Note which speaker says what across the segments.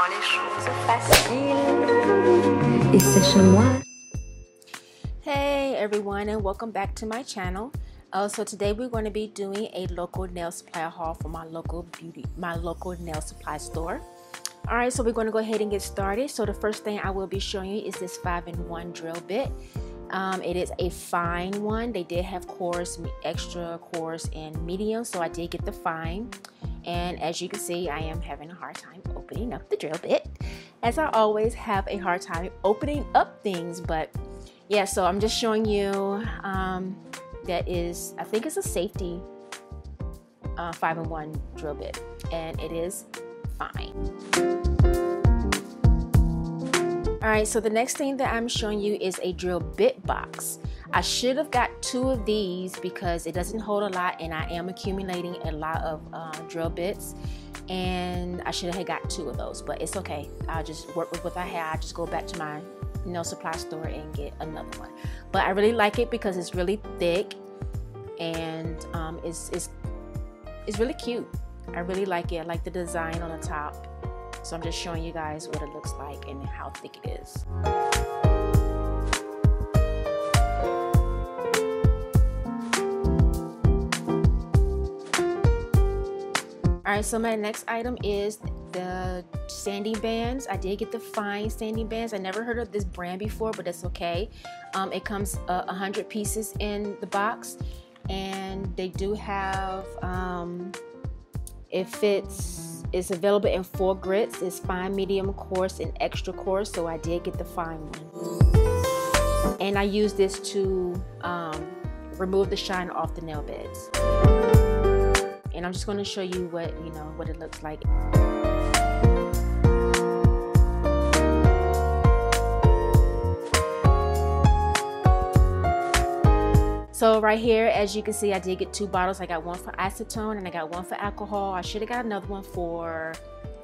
Speaker 1: rend les choses faciles.
Speaker 2: Et c'est chez moi.
Speaker 3: Hey everyone and welcome back to my channel. Uh, so today we're going to be doing a local nail supply haul for my local beauty, my local nail supply store. Alright, so we're going to go ahead and get started. So the first thing I will be showing you is this 5-in-1 drill bit. Um, it is a fine one. They did have coarse, extra coarse, and medium, so I did get the fine. And as you can see, I am having a hard time opening up the drill bit, as I always have a hard time opening up things. But yeah, so I'm just showing you um, that is, I think it's a safety uh, 5-in-1 drill bit, and it is fine. Alright, so the next thing that I'm showing you is a drill bit box. I should have got two of these because it doesn't hold a lot and I am accumulating a lot of uh, drill bits and I should have got two of those, but it's okay. I'll just work with what I have. I'll just go back to my nail supply store and get another one. But I really like it because it's really thick and um, it's, it's, it's really cute. I really like it. I like the design on the top so I'm just showing you guys what it looks like and how thick it is. Alright, so my next item is the sanding bands. I did get the fine sanding bands. I never heard of this brand before, but that's okay. Um, it comes uh, 100 pieces in the box, and they do have, um, it fits it's available in four grits. It's fine, medium, coarse, and extra coarse. So I did get the fine one. And I use this to um, remove the shine off the nail beds. And I'm just going to show you what, you know, what it looks like. So right here, as you can see, I did get two bottles. I got one for acetone and I got one for alcohol. I should have got another one for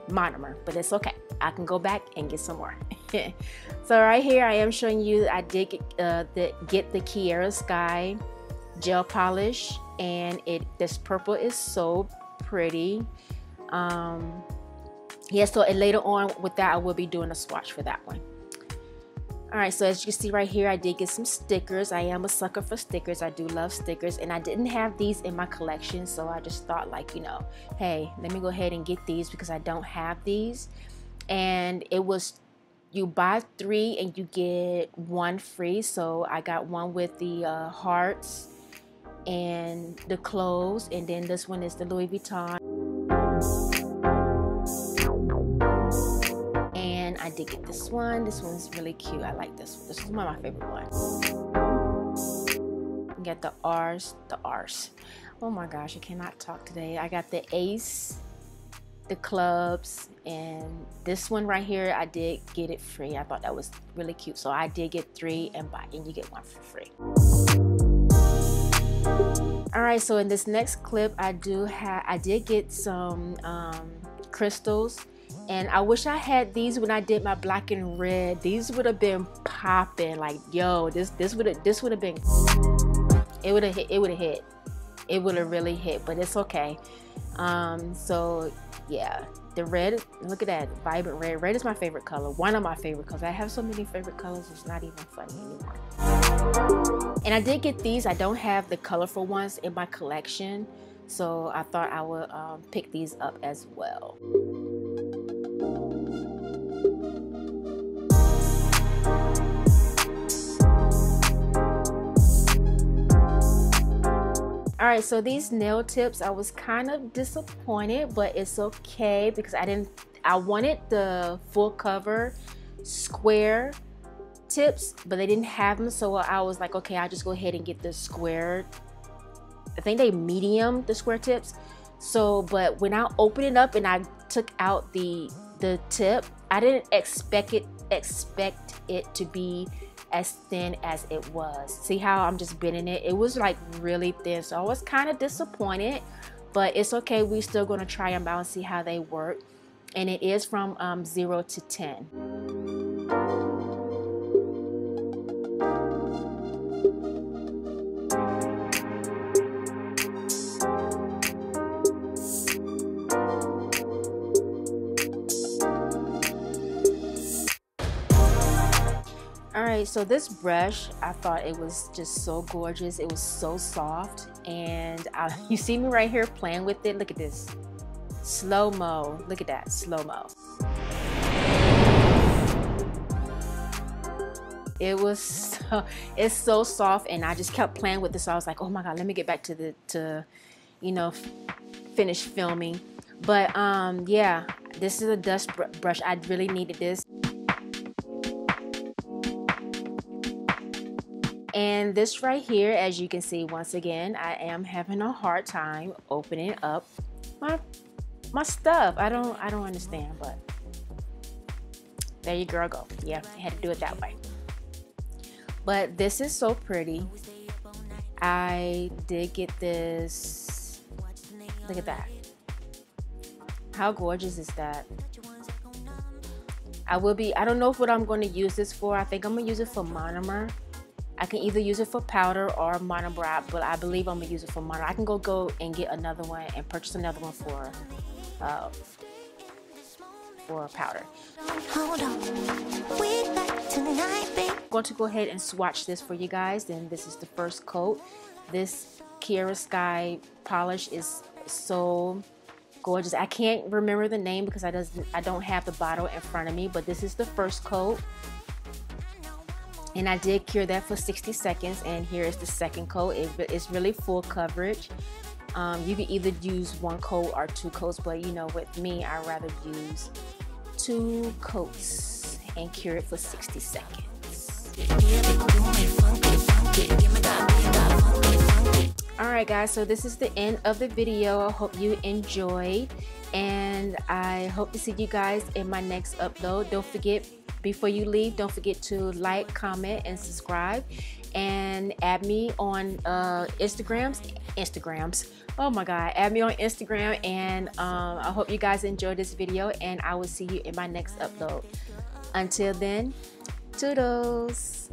Speaker 3: monomer, but it's okay. I can go back and get some more. so right here, I am showing you I did get, uh, the, get the Kiara Sky gel polish and it this purple is so pretty. Um, yeah, so later on with that, I will be doing a swatch for that one. Alright, so as you can see right here, I did get some stickers. I am a sucker for stickers. I do love stickers. And I didn't have these in my collection, so I just thought like, you know, hey, let me go ahead and get these because I don't have these. And it was, you buy three and you get one free. So I got one with the uh, hearts and the clothes. And then this one is the Louis Vuitton. Get this one. This one's really cute. I like this one. This is one of my favorite ones. Get the R's, the R's. Oh my gosh, I cannot talk today. I got the Ace, the clubs, and this one right here, I did get it free. I thought that was really cute. So I did get three and buy, and you get one for free. All right, so in this next clip, I do have, I did get some um, crystals and I wish I had these when I did my black and red. These would have been popping. Like, yo, this this would have this would have been it would have hit it would have hit. It would have really hit, but it's okay. Um, so yeah, the red, look at that, vibrant red. Red is my favorite color. One of my favorite colors. I have so many favorite colors, it's not even funny anymore. And I did get these. I don't have the colorful ones in my collection. So I thought I would um, pick these up as well. All right so these nail tips i was kind of disappointed but it's okay because i didn't i wanted the full cover square tips but they didn't have them so i was like okay i'll just go ahead and get the square i think they medium the square tips. So but when i opened it up and i took out the the tip i didn't expect it expect it to be as thin as it was. See how I'm just bending it? It was like really thin, so I was kind of disappointed, but it's okay. We're still to try them out and see how they work. And it is from um, 0 to 10. So this brush, I thought it was just so gorgeous. It was so soft. And I, you see me right here playing with it. Look at this. Slow-mo. Look at that, slow-mo. It was, so, it's so soft and I just kept playing with this. So I was like, oh my God, let me get back to the, to, you know, finish filming. But um, yeah, this is a dust br brush. I really needed this. And this right here, as you can see, once again, I am having a hard time opening up my my stuff. I don't I don't understand, but there you girl go. Yeah, I had to do it that way. But this is so pretty. I did get this. Look at that. How gorgeous is that? I will be, I don't know what I'm going to use this for. I think I'm going to use it for monomer. I can either use it for powder or monomer, but I believe I'm gonna use it for monomer. I can go go and get another one and purchase another one for uh, for powder. I'm going to go ahead and swatch this for you guys. And this is the first coat. This Kiara Sky polish is so gorgeous. I can't remember the name because I doesn't I don't have the bottle in front of me, but this is the first coat and I did cure that for 60 seconds and here is the second coat it, it's really full coverage um, you can either use one coat or two coats but you know with me I rather use two coats and cure it for 60 seconds Alright guys, so this is the end of the video. I hope you enjoyed and I hope to see you guys in my next upload. Don't forget before you leave, don't forget to like, comment, and subscribe. And add me on uh, Instagrams. Instagrams. Oh my God. Add me on Instagram. And um, I hope you guys enjoyed this video. And I will see you in my next upload. Until then, toodles.